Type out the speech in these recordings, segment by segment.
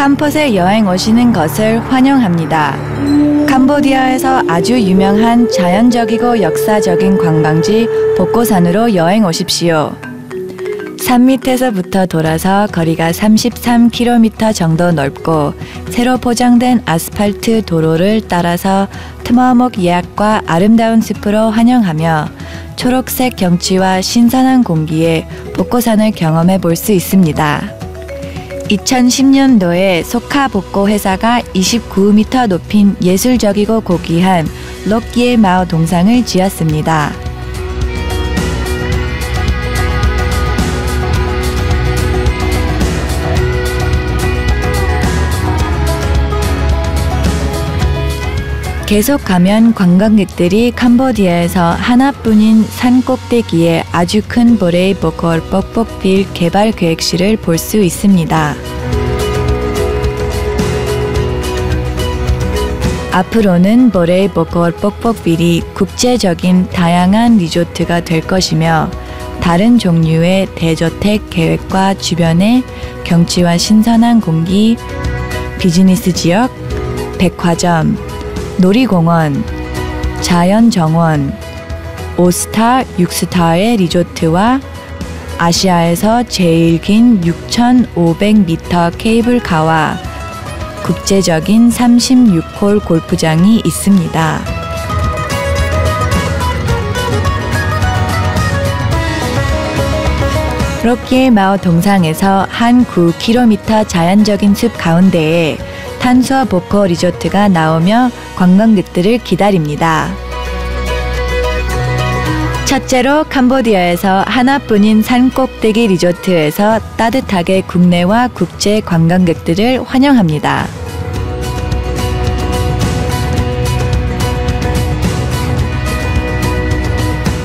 캄폿에 여행 오시는 것을 환영합니다. 캄보디아에서 아주 유명한 자연적이고 역사적인 관광지 복고산으로 여행 오십시오. 산 밑에서부터 돌아서 거리가 33km 정도 넓고 새로 포장된 아스팔트 도로를 따라서 트마목 예약과 아름다운 숲으로 환영하며 초록색 경치와 신선한 공기에 복고산을 경험해 볼 수 있습니다. 2010년도에 소카 복고 회사가 29m 높인 예술적이고 고귀한 록기의 마오 동상을 지었습니다. 계속 가면 관광객들이 캄보디아에서 하나뿐인 산 꼭대기에 아주 큰 보레이 보컬 뻑뻑빌 개발 계획실을 볼 수 있습니다. 앞으로는 보레이 보컬 뻑뻑빌이 국제적인 다양한 리조트가 될 것이며 다른 종류의 대저택 계획과 주변의 경치와 신선한 공기, 비즈니스 지역, 백화점, 놀이공원, 자연정원, 5스타, 6스타의 리조트와 아시아에서 제일 긴 6,500m 케이블카와 국제적인 36홀 골프장이 있습니다. 로키의 마오 동상에서 한 9km 자연적인 숲 가운데에 탄수화 보커 리조트가 나오며 관광객들을 기다립니다. 첫째로 캄보디아에서 하나뿐인 산 꼭대기 리조트에서 따뜻하게 국내와 국제 관광객들을 환영합니다.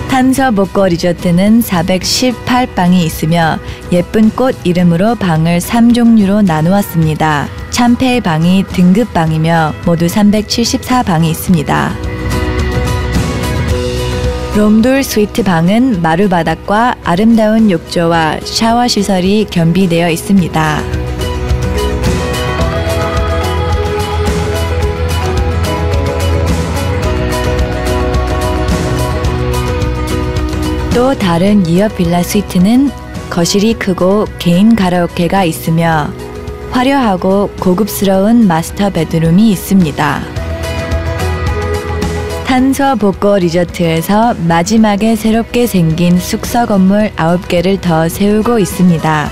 탄서 복고 리조트는 418방이 있으며 예쁜 꽃 이름으로 방을 3종류로 나누었습니다. 참패 방이 등급 방이며 모두 374 방이 있습니다. 롬돌 스위트 방은 마루바닥과 아름다운 욕조와 샤워 시설이 겸비되어 있습니다. 또 다른 이어 빌라 스위트는 거실이 크고 개인 가라오케가 있으며 화려하고 고급스러운 마스터 베드룸이 있습니다. 탄서 복고 리조트에서 마지막에 새롭게 생긴 숙소 건물 9개를 더 세우고 있습니다.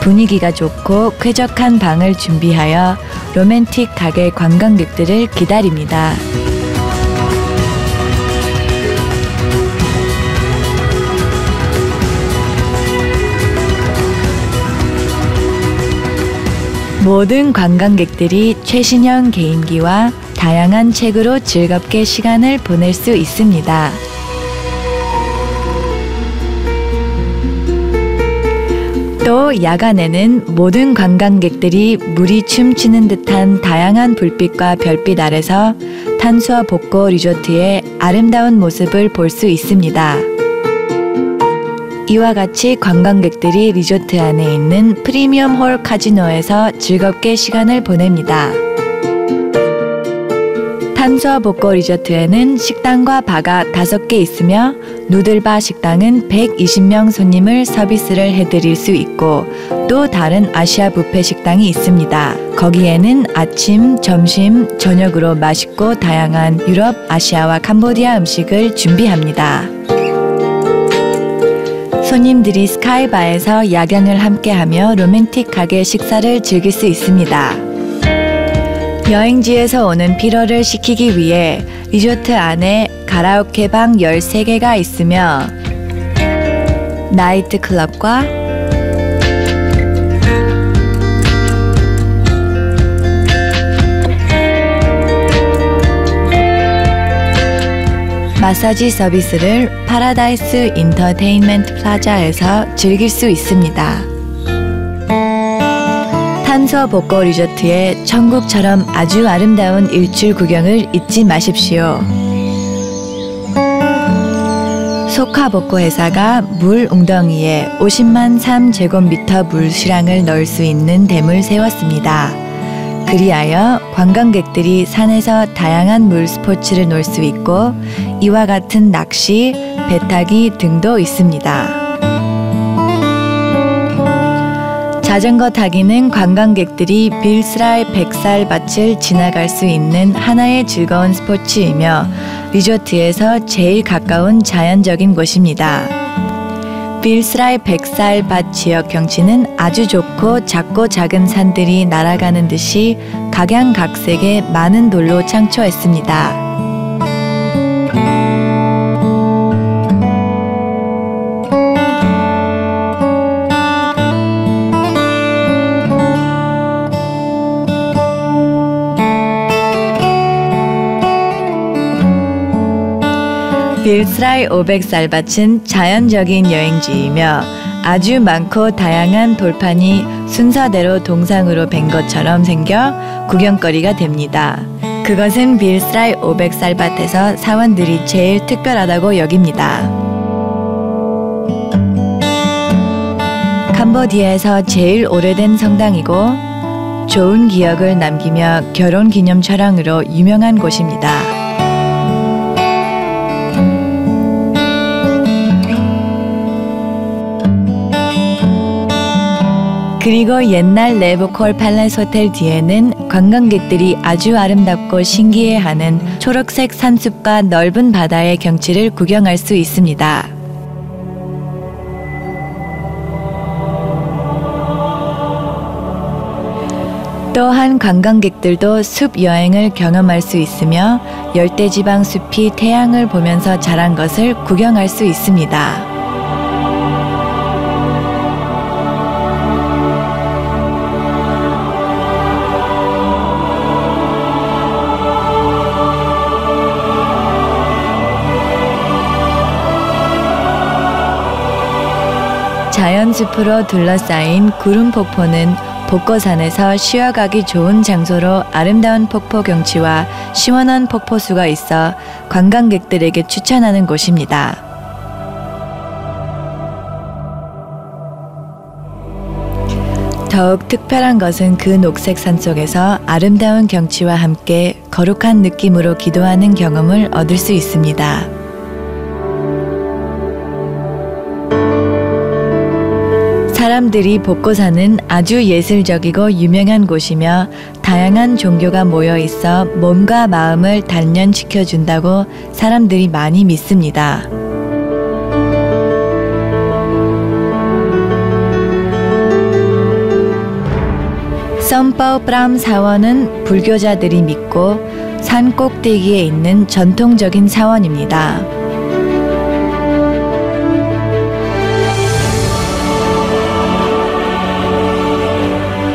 분위기가 좋고 쾌적한 방을 준비하여 로맨틱하게 관광객들을 기다립니다. 모든 관광객들이 최신형 개인기와 다양한 책으로 즐겁게 시간을 보낼 수 있습니다. 또 야간에는 모든 관광객들이 물이 춤추는 듯한 다양한 불빛과 별빛 아래서 탄수화 복고 리조트의 아름다운 모습을 볼 수 있습니다. 이와 같이 관광객들이 리조트 안에 있는 프리미엄 홀 카지노에서 즐겁게 시간을 보냅니다. 탄수화 복고 리조트에는 식당과 바가 5개 있으며 누들바 식당은 120명 손님을 서비스를 해드릴 수 있고 또 다른 아시아 뷔페 식당이 있습니다. 거기에는 아침, 점심, 저녁으로 맛있고 다양한 유럽, 아시아와 캄보디아 음식을 준비합니다. 손님들이 스카이바에서 야경을 함께하며 로맨틱하게 식사를 즐길 수 있습니다. 여행지에서 오는 피로를 식히기 위해 리조트 안에 가라오케 방 13개가 있으며 나이트 클럽과 마사지 서비스를 파라다이스 인터테인먼트 플라자에서 즐길 수 있습니다. 탄서 보코 리조트의 천국처럼 아주 아름다운 일출 구경을 잊지 마십시오. 소카 보코 회사가 물 웅덩이에 50만 3제곱미터 물 수량을 넣을 수 있는 댐을 세웠습니다. 그리하여 관광객들이 산에서 다양한 물 스포츠를 놀 수 있고 이와 같은 낚시, 배 타기 등도 있습니다. 자전거 타기는 관광객들이 빌스라의 백살 밭을 지나갈 수 있는 하나의 즐거운 스포츠이며 리조트에서 제일 가까운 자연적인 곳입니다. 빌스라의 백살 밭 지역 경치는 아주 좋고 작고 작은 산들이 날아가는 듯이 각양각색의 많은 돌로 창초했습니다. 빌스라이 500쌀밭은 자연적인 여행지이며 아주 많고 다양한 돌판이 순서대로 동상으로 벤 것처럼 생겨 구경거리가 됩니다. 그것은 빌스라이 500쌀밭에서 사원들이 제일 특별하다고 여깁니다. 캄보디아에서 제일 오래된 성당이고 좋은 기억을 남기며 결혼 기념 촬영으로 유명한 곳입니다. 그리고 옛날 레브콜 팔레스 호텔 뒤에는 관광객들이 아주 아름답고 신기해하는 초록색 산숲과 넓은 바다의 경치를 구경할 수 있습니다. 또한 관광객들도 숲 여행을 경험할 수 있으며 열대지방 숲이 태양을 보면서 자란 것을 구경할 수 있습니다. 자연숲으로 둘러싸인 구름 폭포는 복고산에서 쉬어가기 좋은 장소로 아름다운 폭포 경치와 시원한 폭포수가 있어 관광객들에게 추천하는 곳입니다. 더욱 특별한 것은 그 녹색 산 속에서 아름다운 경치와 함께 거룩한 느낌으로 기도하는 경험을 얻을 수 있습니다. 사람들이 복고 사는 아주 예술적이고 유명한 곳이며 다양한 종교가 모여 있어 몸과 마음을 단련시켜 준다고 사람들이 많이 믿습니다. 썸파우 브람 사원은 불교자들이 믿고 산 꼭대기에 있는 전통적인 사원입니다.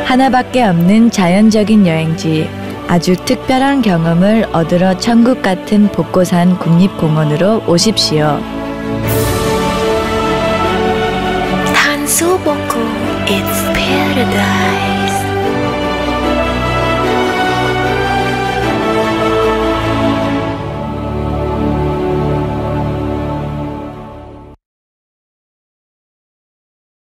하나밖에 없는 자연적인 여행지, 아주 특별한 경험을 얻으러 천국 같은 복고산 국립공원으로 오십시오. 산수복구, it's paradise.